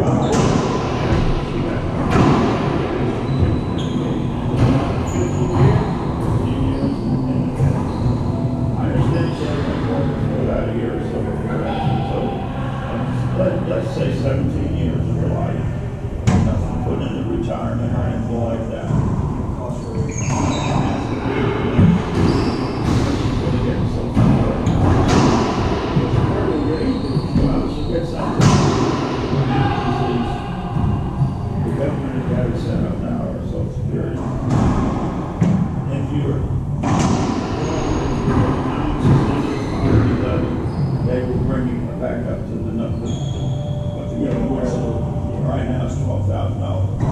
fifteen encontrado na aula.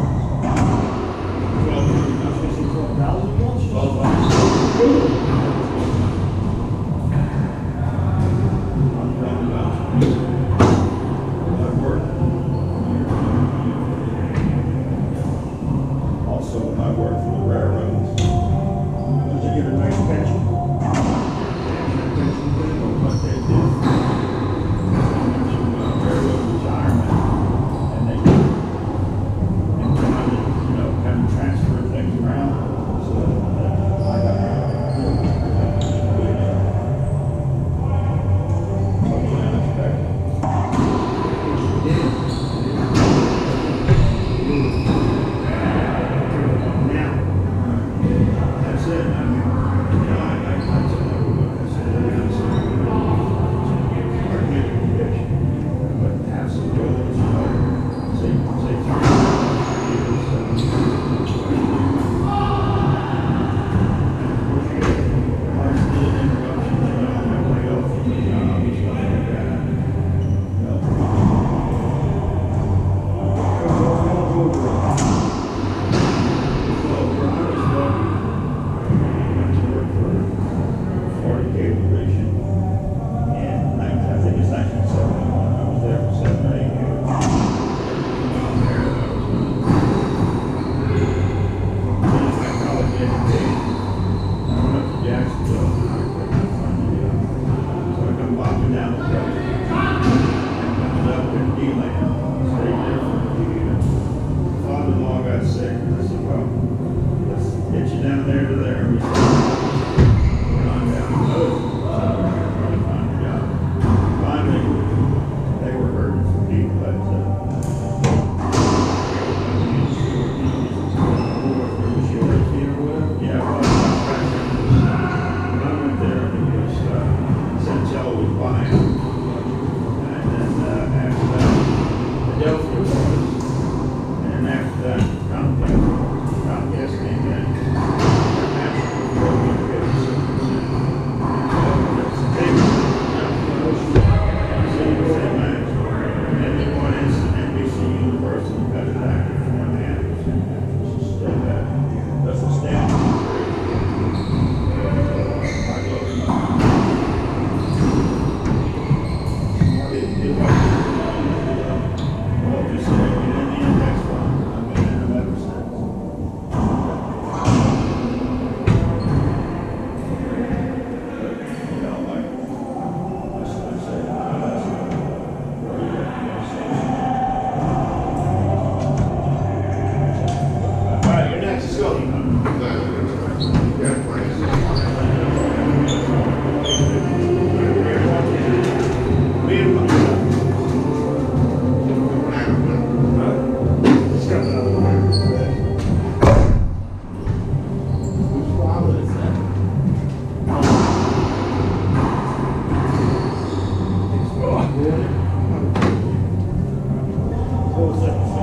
Joseph.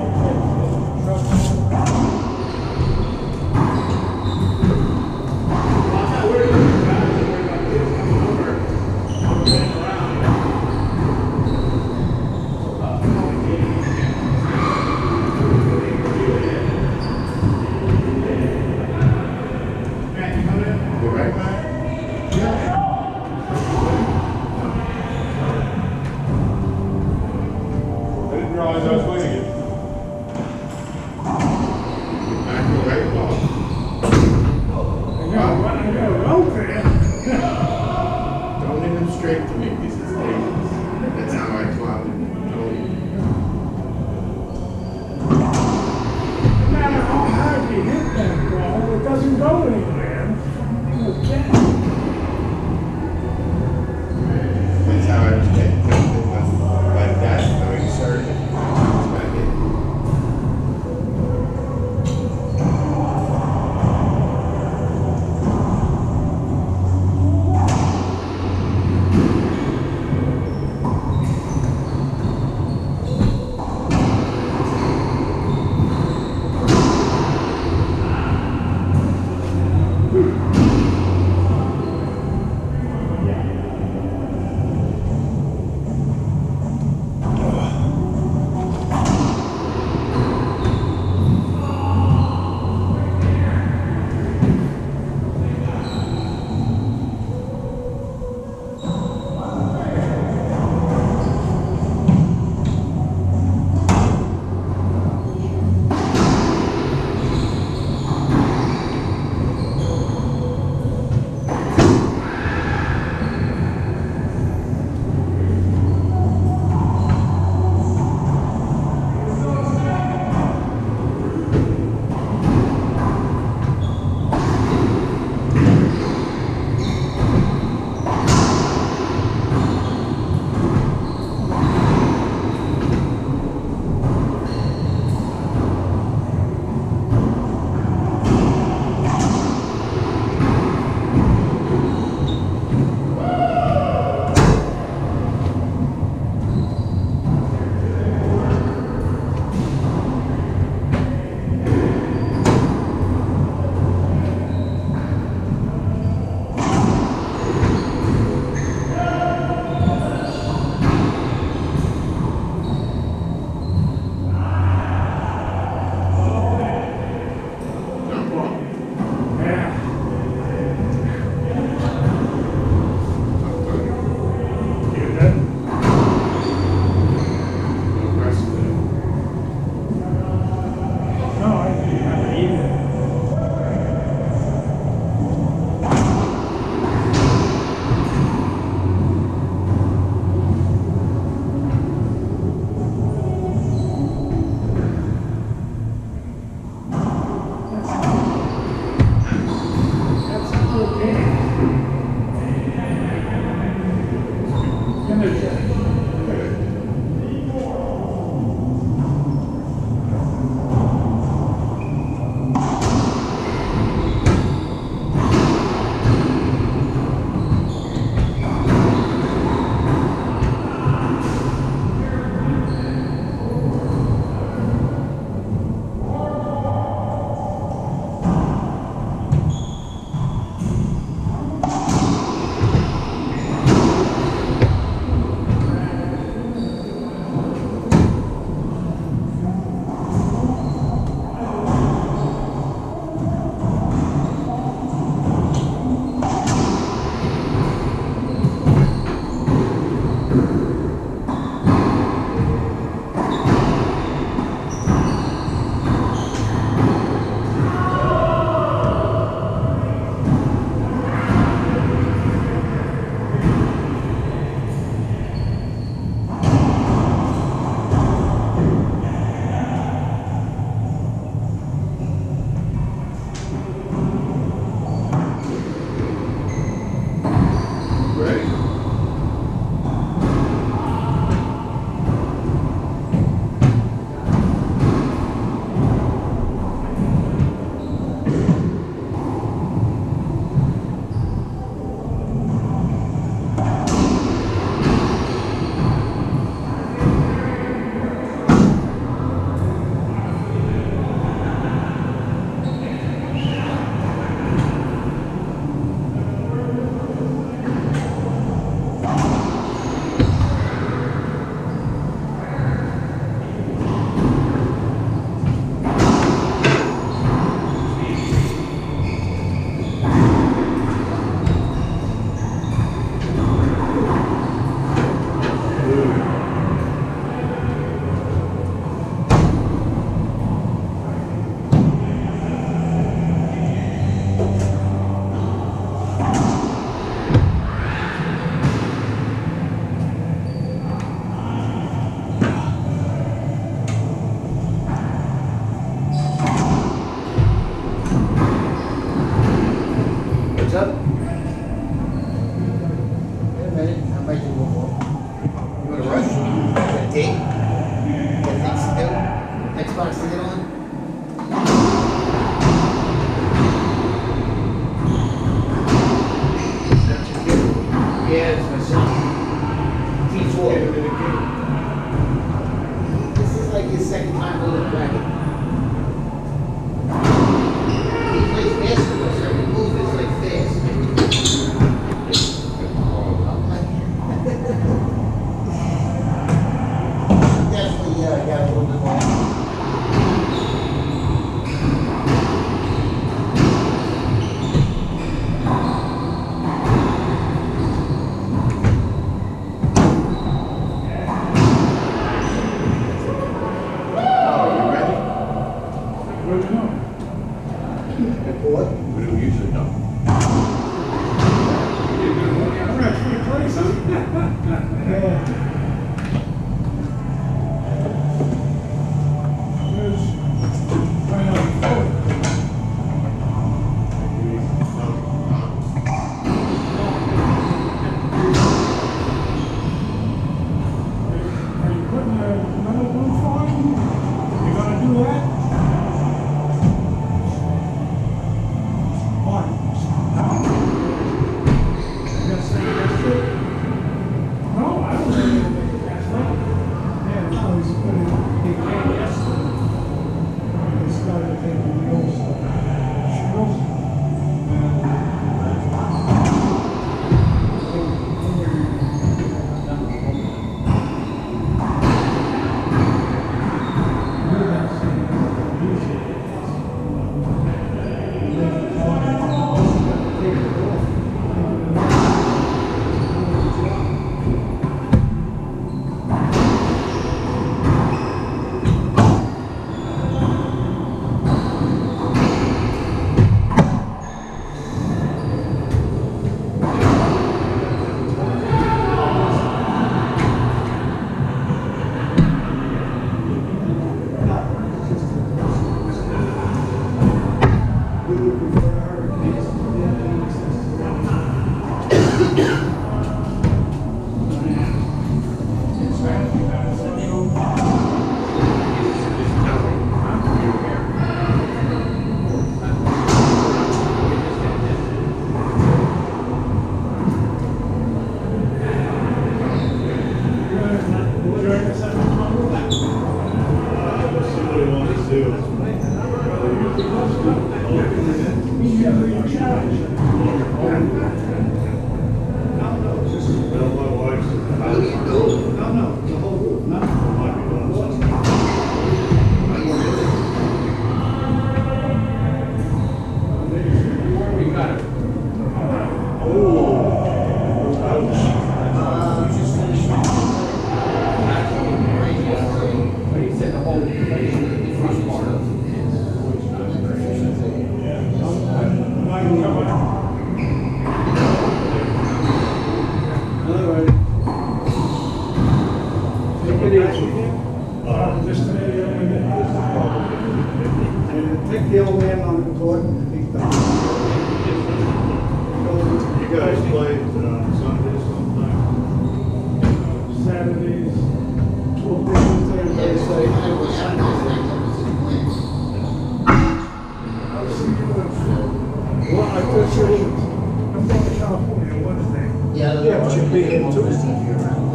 Yeah. Yeah, but you'll be here Tuesday.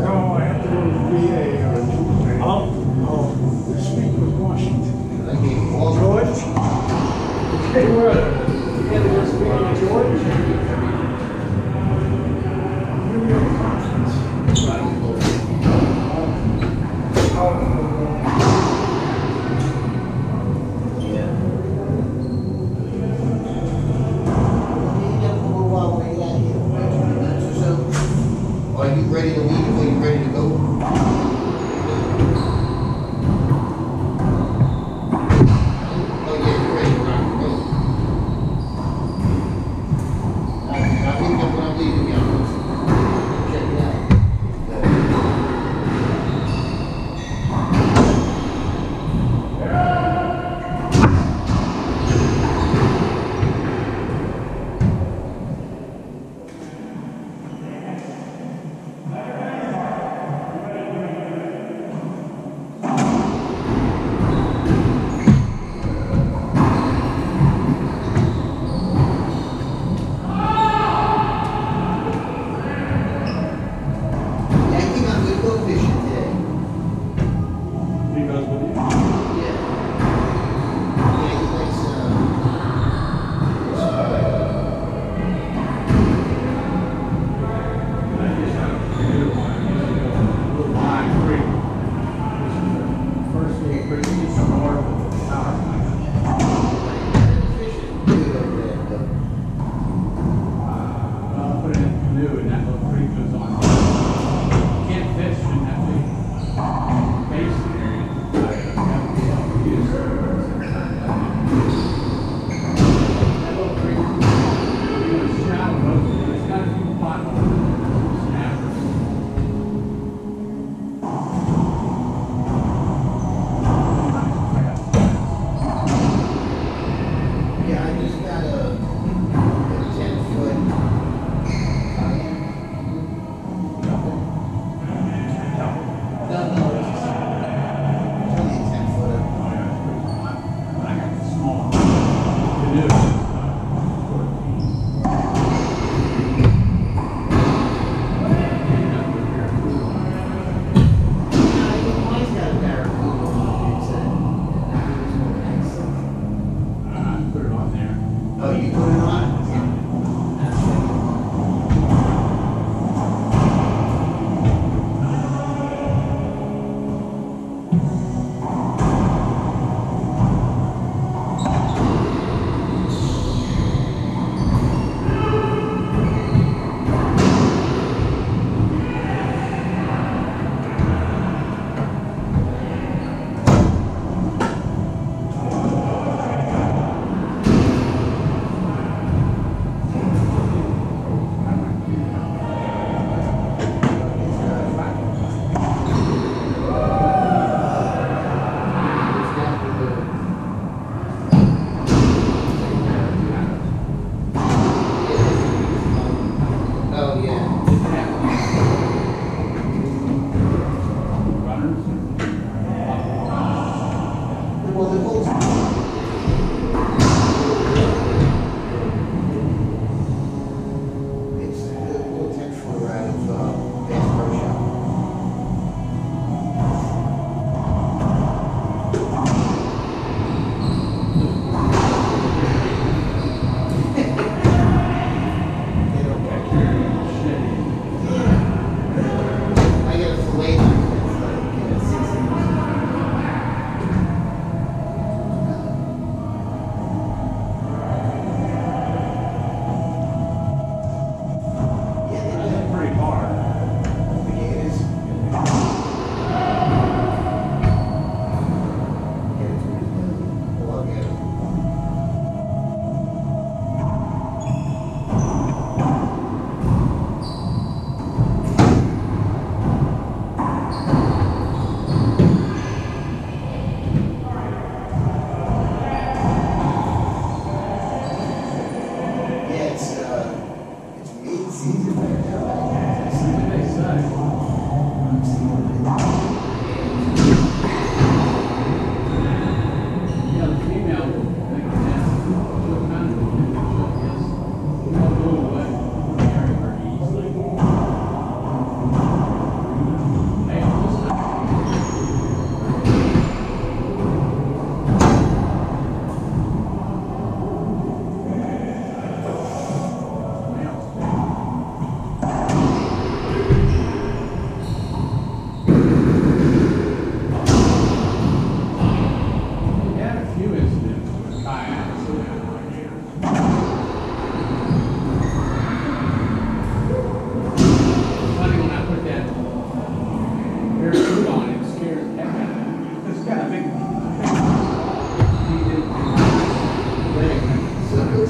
No, I have to go to the VA on uh, Tuesday. Oh? Oh, we speak was Washington. George? Hey, where? You had to go speak with George?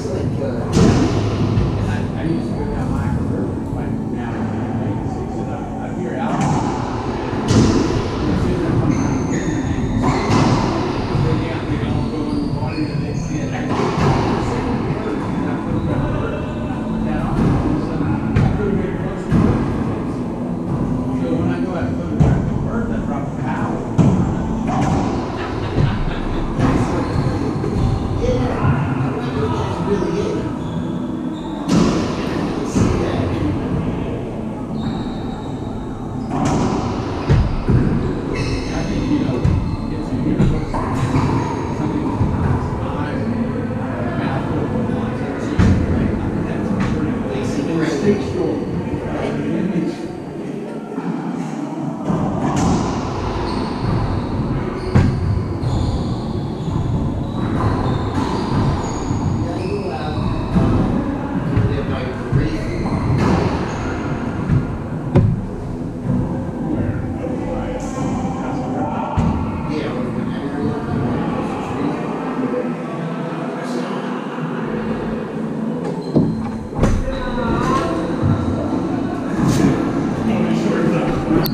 Looks like, uh,